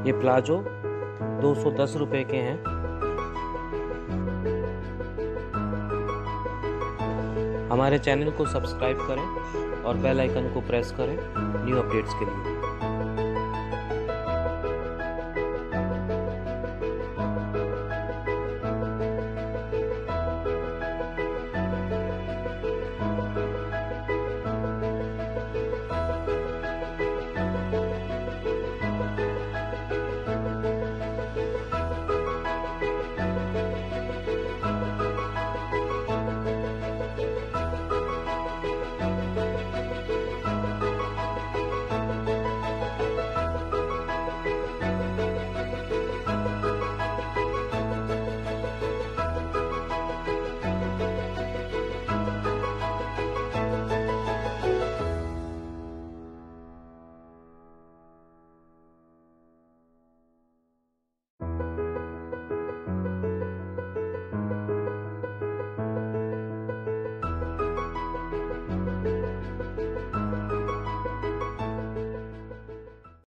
ये प्लाजो दो सौ दस रुपये के हैं। हमारे चैनल को सब्सक्राइब करें और बेल आइकन को प्रेस करें न्यू अपडेट्स के लिए।